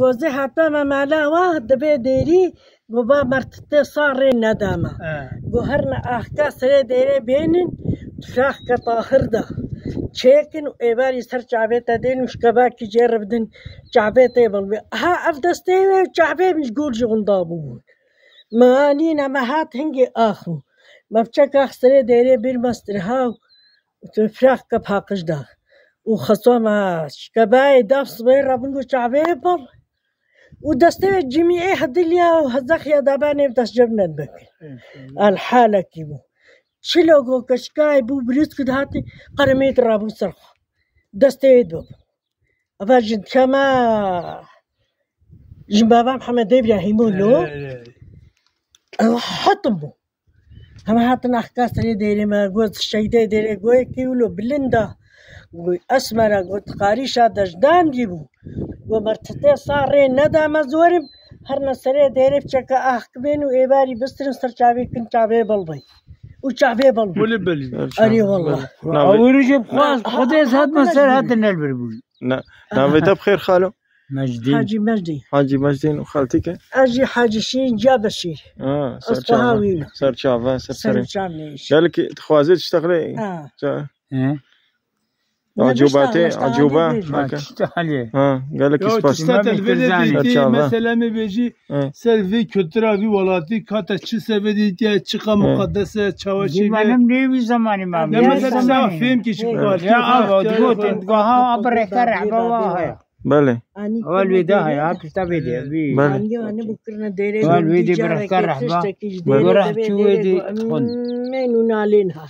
گۆزی هاتەمە مالاوە دەبێ دێری گۆ با مەرتتێ ساڕێ نەدامە گۆ هەرنە ئاخکا سرێ دێرێ بێنن فراخ کە تاخردا چێکن و ئێباری سەر چاابێتە دێن و شکەباکی جێرە بدن چاابێتێ بڵبێ ها ئەف دەستێوێ چاابێ میش گۆرجی غندا بوو مانی نەمە هات هەنگێ ئاخو مەفچە کاخ سرێ دێرێ بیر مەسترها و فراخ کە پاقشدا و خەسۆمە شکەبای دەفسبێ ڕەبنگ و چاابێ بڵ و دەستەوێت جمیێ هەدلیا و هەزەخیا دابانێ دەستجەب نەت بکە ئەلحالەکی بوو چلۆ گۆ کەشکای بوو بریت کرد هاتی قەرمێت ڕابوو سەرخوا دەستەوێت بۆ ئەە ژن کەمە ژن بابام حەمە دەیبراهیمۆ لۆ ئەوە حتم بوو هەمە گوی ئەسمەرە گوتقاریشا دەشدانگی بوو بۆ مەرتتێ ساڕێ نەدامە زۆرم هەرنە سەرێ دەیرێ بچەکە ئاخبێن و ئێباری بسترن سەرچاوی کن چاوێ بڵبی. uçağa bal. Böyle böyle. Arıyor valla. Avurucu kuaz. Kudes hatma ser hatın elbir bu. Ne? Ne ve tab khair khalo? Mecdi. Hacı Mecdi. Hacı Mecdi o khalti ke? Hacı Hacı Şirin Cabeşir. Ha, Sarçava. Sarçava, Sarçava. Sarçava. Belki kuazet iştakle. Ha. Ha. شتەقلێ عجوباتێ عجوبە حالێ گەلێکی سپاس مثلا بێژی سەر vê kültura vî welatî kate çi sevedîtiye çiqa muqaddese çaweşî منم نێوی زمانی مام fêm kî گوها ئەبڕێکە ڕعبەوە هەیە بەێ ئەوە لێدا هەیە پشتا بێ بکردە دێرێ وال وێدی بەرەکە ڕەحبا گۆرە چوێدی خۆن من و نالێن ها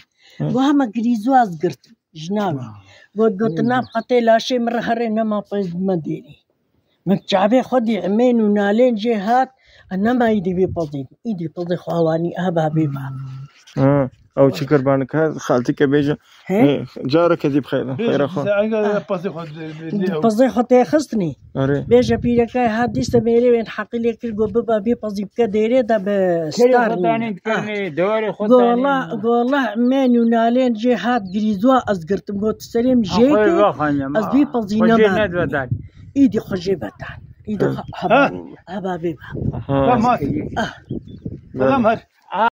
بۆ هەمە گریزواز گرت ژناوی بۆ گوتنا قەتێ لاشێ مرە هەرێ نەما پەیمە دێری من چاابێ خودی ئەمێن و نالێن جێ هات نەما ئیدی بێ پەزی ئیدی پڵی خواوانی ئابا بێ با ئەو چی قربانەکە خالتیکە بێژە جارەکە دی بخێنە خێرەخوا پزی خۆتێ خستنی ئەرێ بێژە پیرەکەی هات دیستە مێرێوێن حەقلێ کرد گۆ ببا بێ پەزی بکە دێرێدا بە دەوەری گۆڵا گۆڵە مێن و نالێن جێ هات گریزوە ئەزگرتم بۆ سەرێم ژێ ئەس بی پەزی نەدان ئیدی خۆژێ بەتان ئیدی هەبا بێ هەر